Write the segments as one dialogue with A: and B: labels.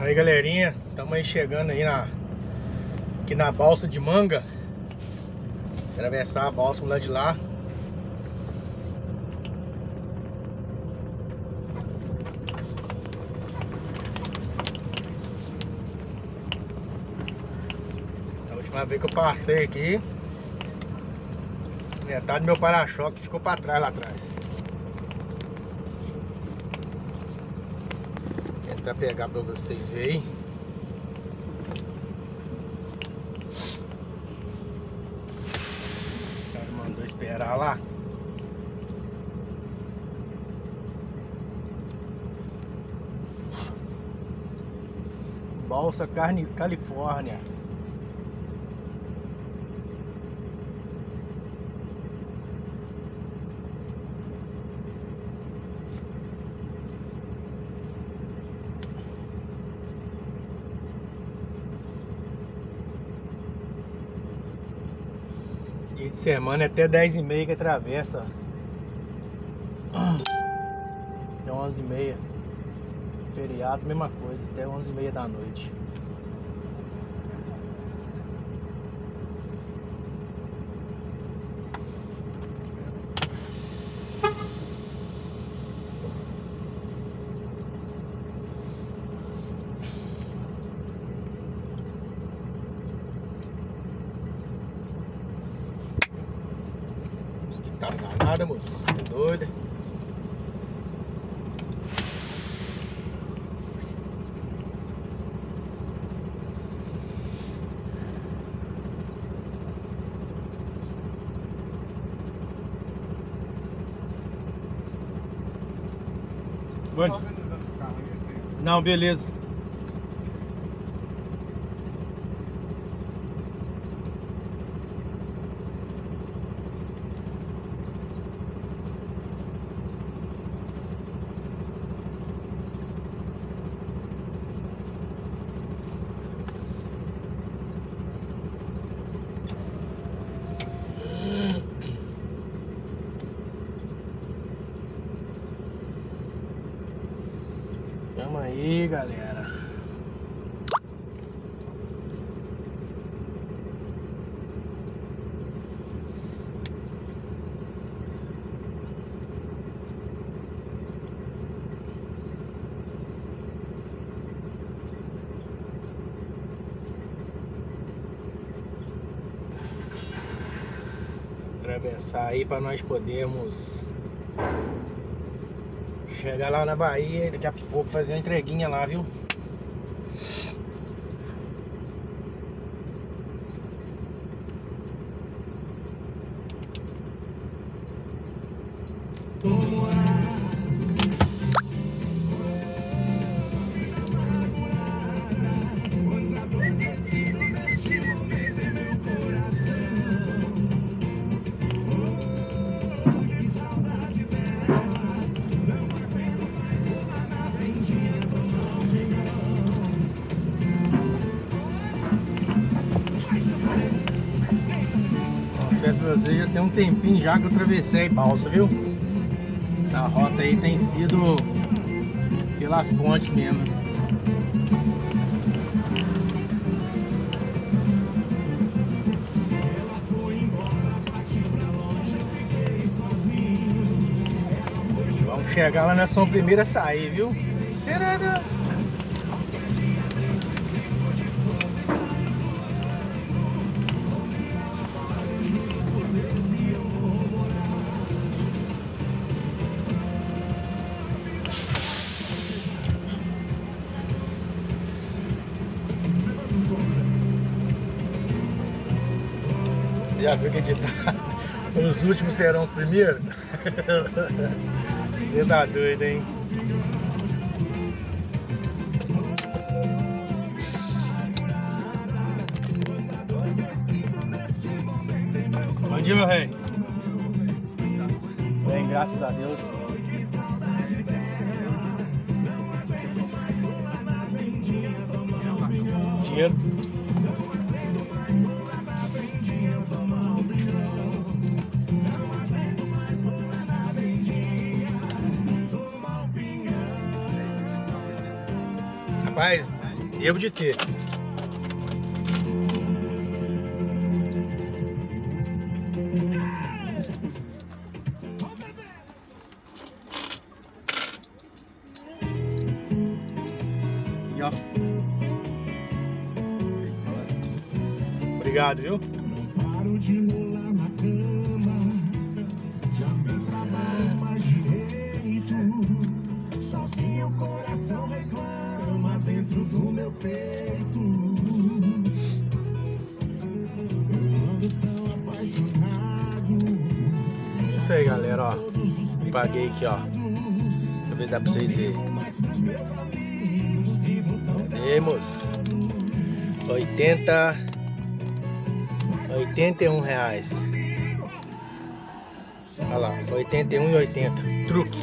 A: Aí galerinha, estamos aí chegando aí na aqui na balsa de manga. Atravessar a balsa lá de lá. A última vez que eu passei aqui, metade do meu para-choque ficou para trás lá atrás. Tentar pegar para vocês verem. O cara mandou esperar lá. Balsa Carne Califórnia. Dia de semana é até 10 e meia que atravessa. Até 11 e meia. Feriado, mesma coisa, até 11 e meia da noite. Que tá danada, moço. Tá doida.
B: Assim.
A: Não, beleza. Tamo aí, galera. Atravessar aí para nós podermos Chegar lá na Bahia e daqui a pouco fazer uma entreguinha lá, viu? Tempinho já que eu atravessei balsa, viu? A rota aí tem sido pelas pontes mesmo. Vamos chegar lá, nós somos o primeiro a sair, viu? Já viu que editar? Os últimos serão os primeiros? Você tá doido, hein? Bom dia, meu rei. Bem, graças a Deus. Dinheiro. Devo de ter. Obrigado, viu?
C: Os
A: Paguei aqui, ó. Deixa eu ver dá pra vocês verem. Temos 80 81 reais. Olha lá, 81 e 80. Truque.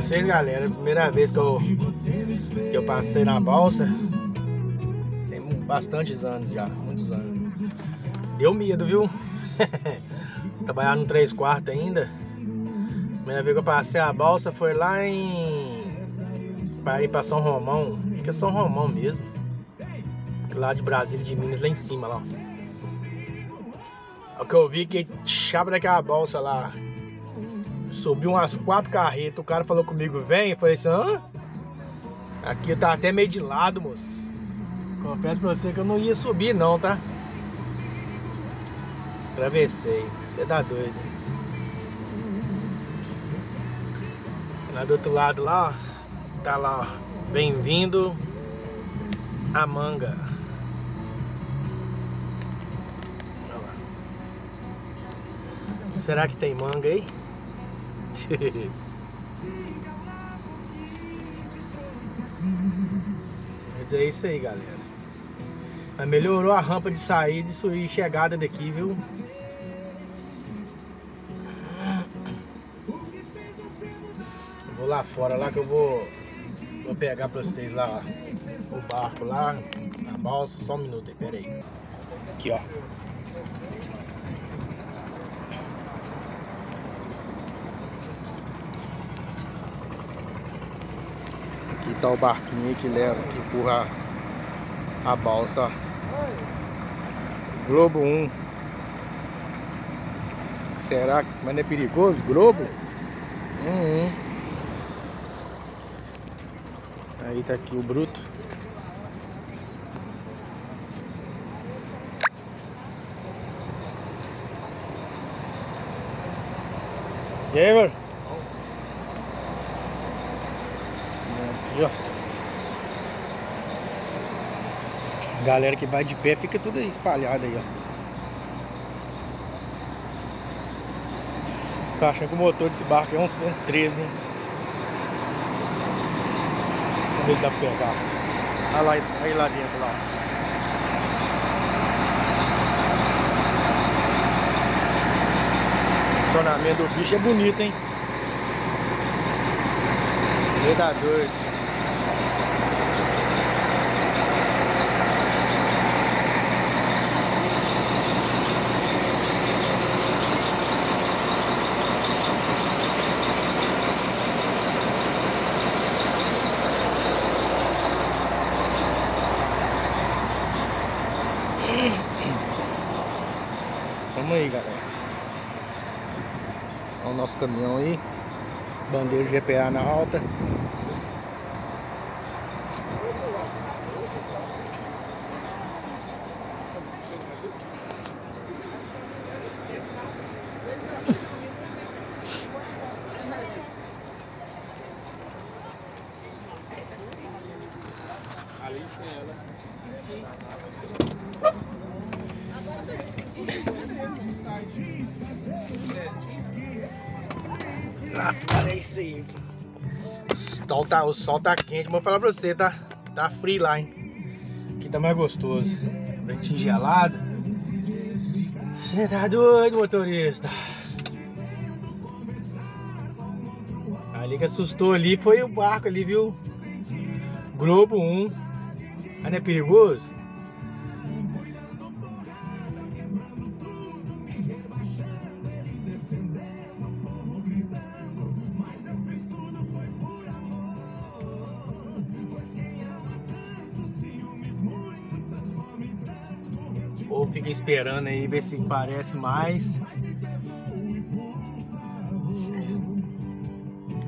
A: Vocês, galera, a primeira vez que eu, que eu passei na balsa. Tem bastantes anos já, muitos anos. Deu medo, viu? Trabalhar no 3 quartos ainda. Primeira vez que eu passei a balsa foi lá em. Pra ir pra São Romão. Acho que é São Romão mesmo. Lá de Brasília de Minas, lá em cima lá. ó. O que eu vi que chave daquela balsa lá. Subiu umas quatro carretas. O cara falou comigo, vem. Eu falei assim, hã? Aqui tá até meio de lado, moço. Confesso pra você que eu não ia subir não, tá? Atravessei. Você tá doido. Lá do outro lado lá, ó. Tá lá, ó. Bem-vindo a manga. Será que tem manga aí? Mas é isso aí, galera. Mas melhorou a rampa de saída e chegada daqui, viu? Vou lá fora lá que eu vou vou pegar pra vocês lá o barco lá, a balsa, só um minuto aí, pera aí. Aqui ó. Aqui tá o barquinho que leva, que empurra a balsa. Globo 1. Será que. Mas não é perigoso? Globo? Hum, hum. Aí tá aqui o bruto. E aí, mano? Aqui, ó. Galera que vai de pé fica tudo espalhado aí, ó. Tô achando que o motor desse barco é um 113, hein? Vamos ver se dá pra pegar. Olha lá, aí lá dentro lá. O funcionamento do bicho é bonito, hein? Você tá doido. Vamos aí, galera. Olha o nosso caminhão aí. Bandeira de GPA na alta. O sol tá quente, mas vou falar pra você, tá, tá frio lá, hein? Aqui tá mais gostoso. Ventinho gelado. Você tá doido, motorista? Ali que assustou ali foi o barco ali, viu? Globo 1. Aí não é perigoso? Fica esperando aí ver se parece mais.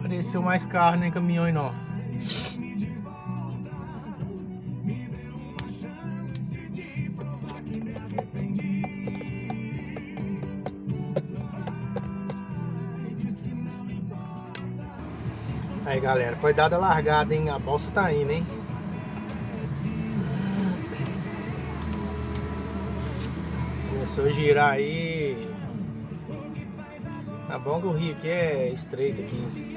A: Pareceu mais carro, nem caminhão não. Aí galera, foi dada a largada, hein? A bolsa tá indo, hein? Começou a girar aí. Tá bom que o rio aqui é estreito aqui.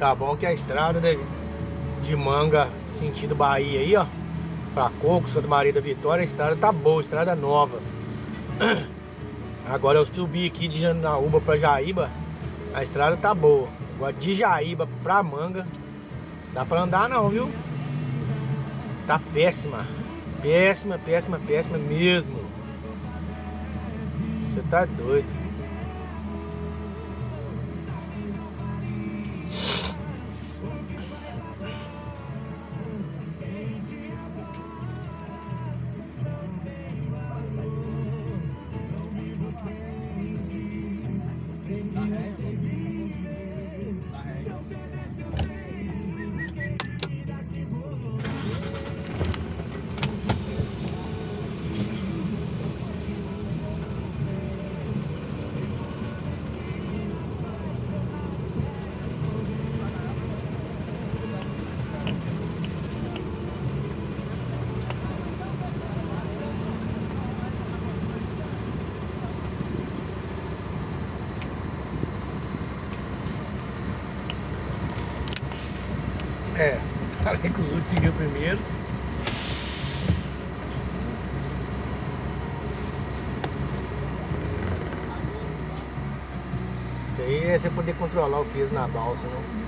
A: Tá bom que a estrada de, de manga sentido Bahia aí, ó. Pra Coco, Santa Maria da Vitória, a estrada tá boa, estrada nova. Agora eu subi aqui de Janaúba pra Jaíba, a estrada tá boa. Agora de Jaíba pra Manga, dá pra andar não, viu? Tá péssima. Péssima, péssima, péssima mesmo. Você tá doido. Seguiu primeiro. Isso aí é você poder controlar o peso na balsa, não?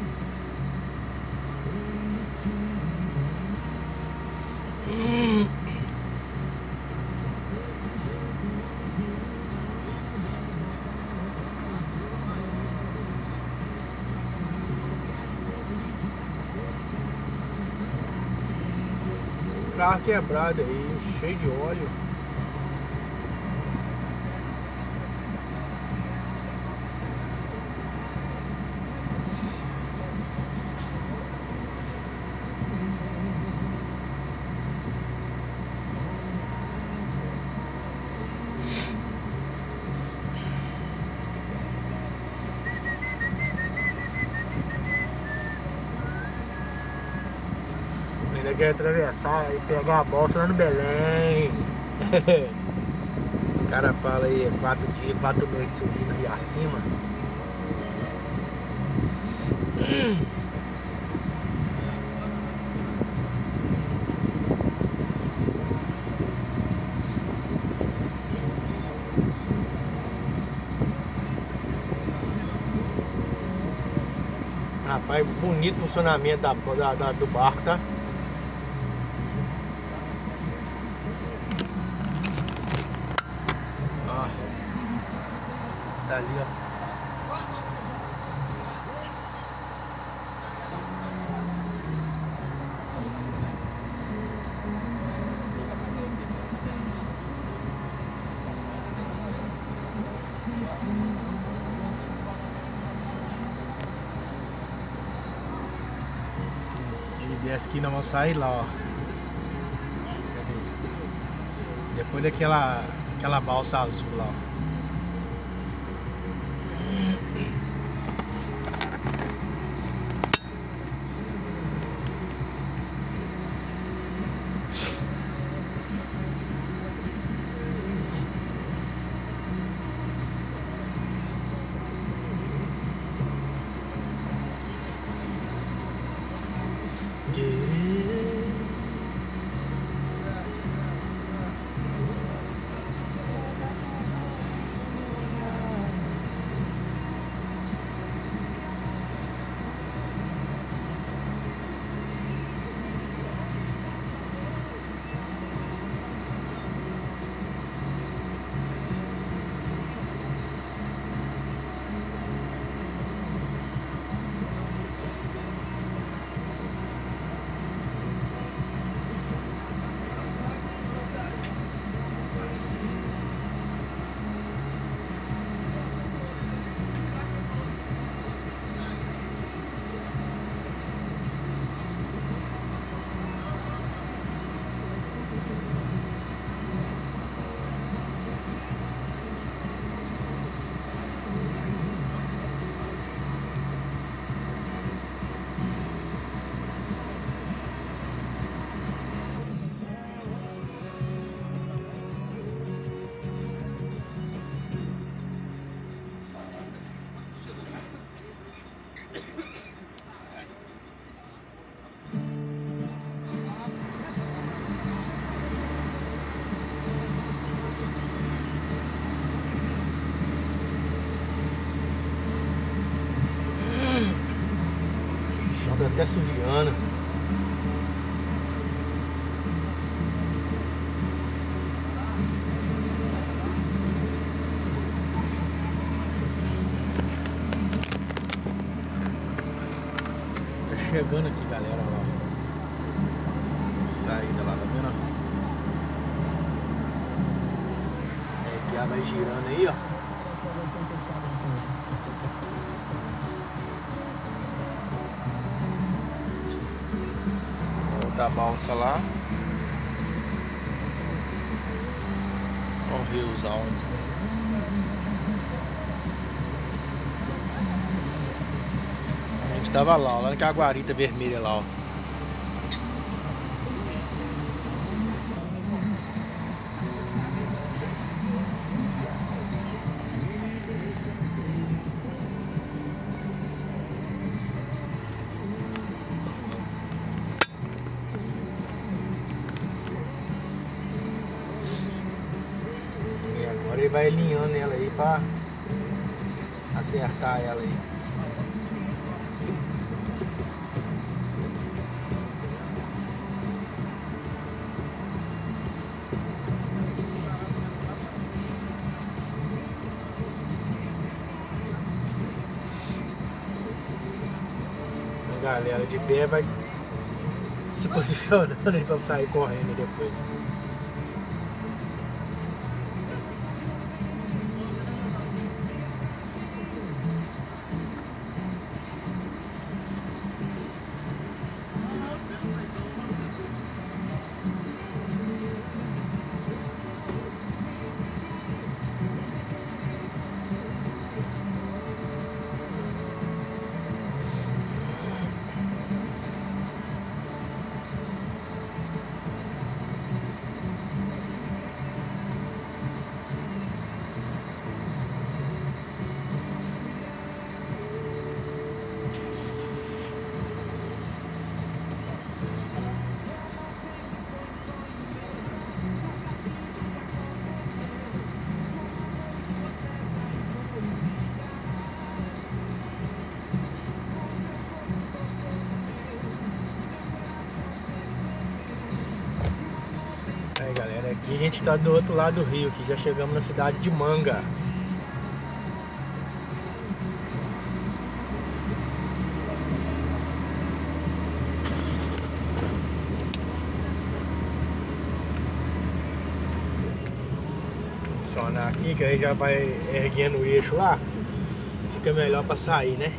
A: Carro quebrado aí, cheio de óleo. Ainda quer atravessar e pegar a bolsa lá no Belém. Os caras falam aí, quatro dias, quatro noites subindo aí acima. Rapaz, bonito funcionamento da, da- da- do barco, tá? Ó. Tá ali, ó. desce aqui, nós vamos sair lá, ó. Depois daquela aquela balsa azul lá, ó. Chegando aqui, galera, lá. Saída lá, tá vendo? É, que ela vai girando aí, ó. Outra balsa lá. Olha o riozão. A gente tava lá, ó, lá naquela guarita vermelha lá, ó. E agora ele vai alinhando ela aí pra acertar ela aí. A galera de pé vai se posicionando pra sair correndo depois. Aqui a gente tá do outro lado do rio, aqui já chegamos na cidade de Manga. Funcionar aqui, que aí já vai erguendo o eixo lá. Fica melhor pra sair, né?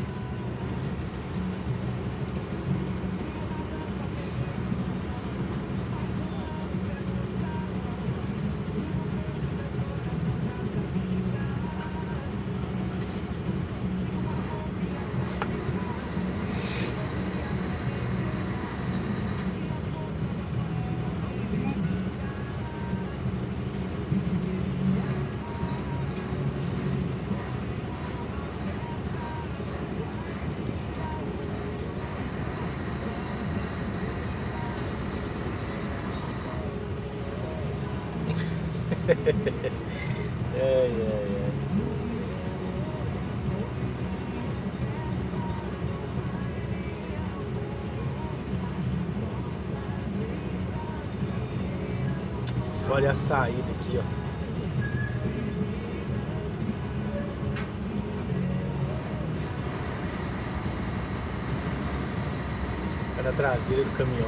A: A saída aqui, ó. Na traseira do caminhão.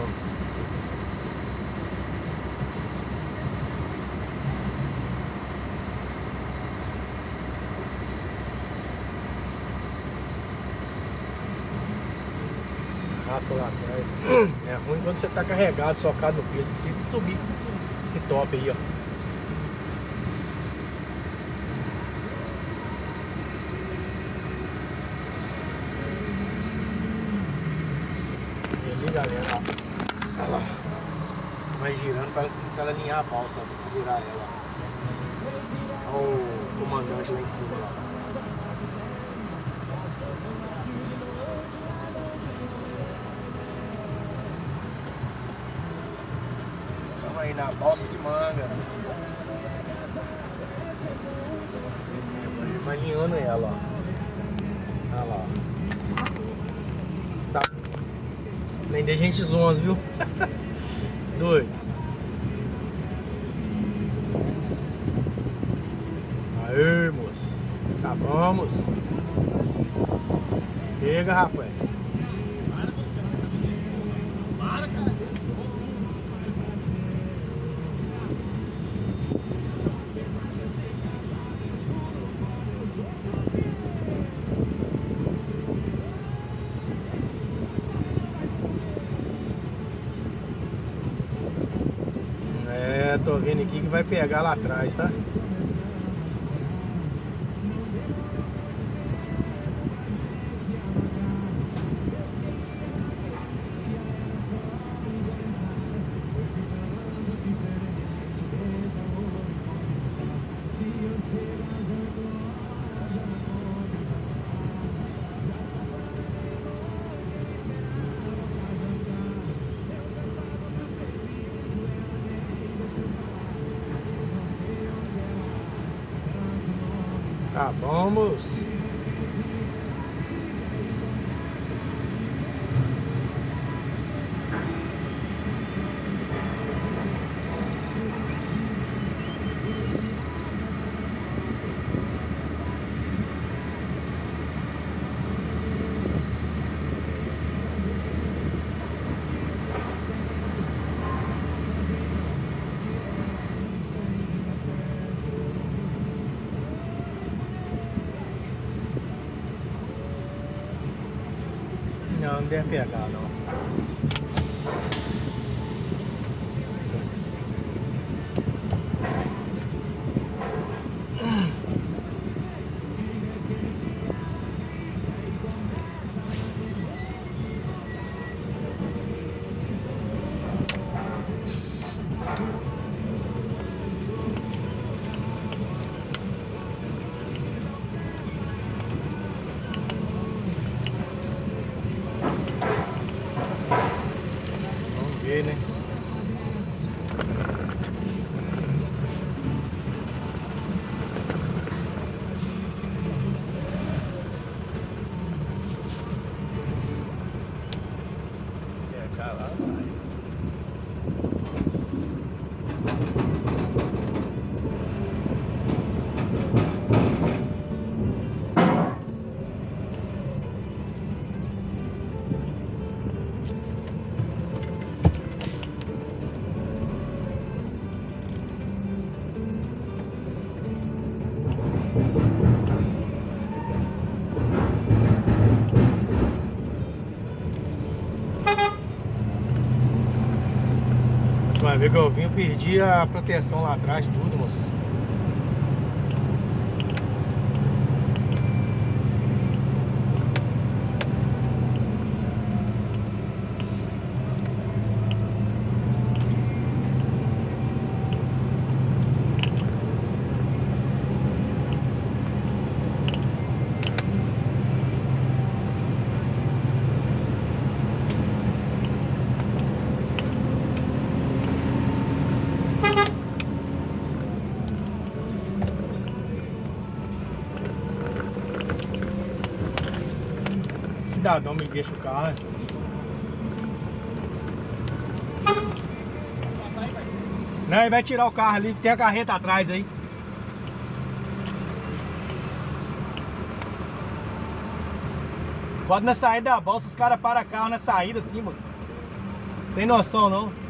A: Raspa lá atrás. É ruim quando você tá carregado, socado no piso. Se você subir esse, top aí, ó. E ali, galera, ó. Olha lá. Vai girando para, para ela alinhar a balsa, ó, pra segurar ela. Olha o comandante lá em cima, ó. Na balsa de manga. Vai alinhando ela, ó. Olha lá, ó. Tá. Prender gente 11, viu? Doido. Aê, moço. Acabamos. Chega, rapaz. É, tô vendo aqui que vai pegar lá atrás, tá? Tá bom, moço. Eu perdi a proteção lá atrás, cidadão me deixa o carro. Não, ele vai tirar o carro ali, tem a carreta atrás aí. Pode na saída da bolsa, os caras param carro na saída assim, moço. Tem noção não?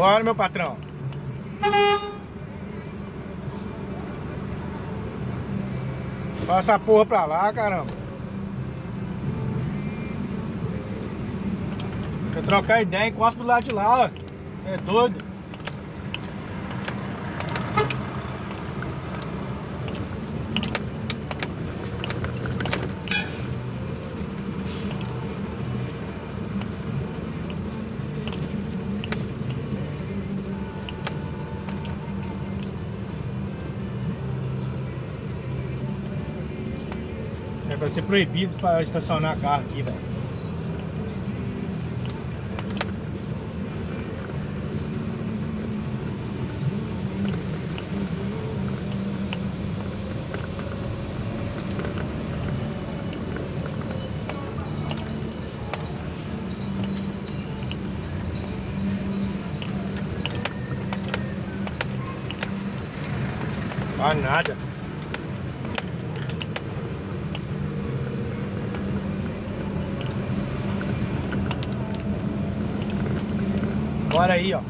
A: Bora, meu patrão. Passa a porra pra lá, caramba. Quer trocar ideia, encosta pro lado de lá, ó. É doido. Pra ser proibido pra estacionar carro aqui, velho. Ah, nada. Bora aí, ó.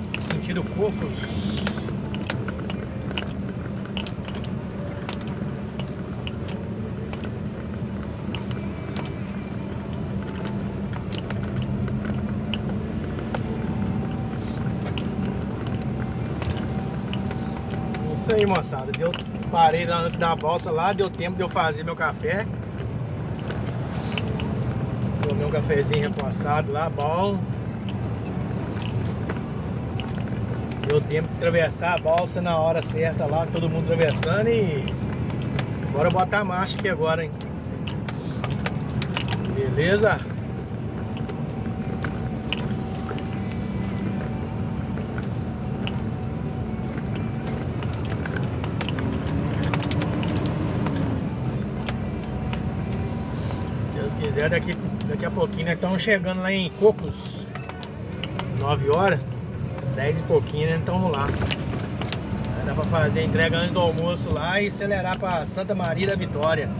A: Cocos. Isso aí, moçada. Deu, parei lá antes da balsa lá, deu tempo de eu fazer meu café. Tomei um cafezinho repossado lá, bom. Deu tempo de atravessar a balsa na hora certa lá, todo mundo atravessando e. Bora botar a marcha aqui agora, hein? Beleza? Quiser, daqui, daqui a pouquinho nós estamos chegando lá em Cocos. 9 horas. 10 e pouquinho, né? Então vamos lá. Dá pra fazer a entrega antes do almoço lá e acelerar pra Santa Maria da Vitória.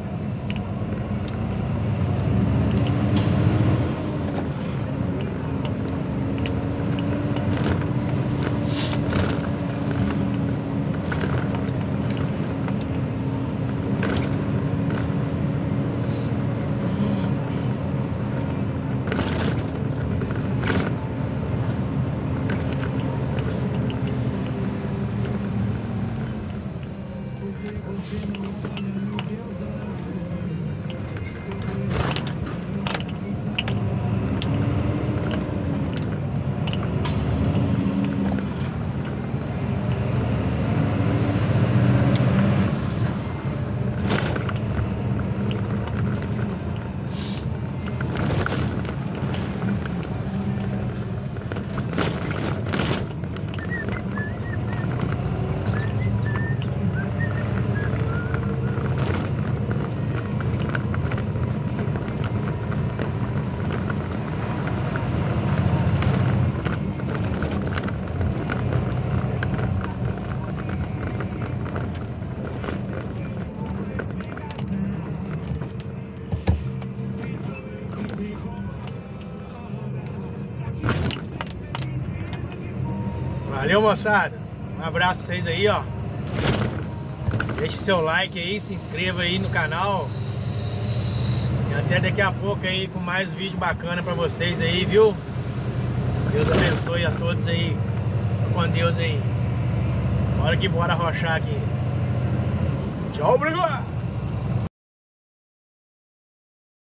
A: Valeu, moçada. Um abraço pra vocês aí, ó. Deixe seu like aí, se inscreva aí no canal. E até daqui a pouco aí com mais vídeo bacana pra vocês aí, viu? Deus abençoe a todos aí. Com Deus aí. Bora que bora rochar aqui. Tchau, obrigado.